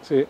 Sí.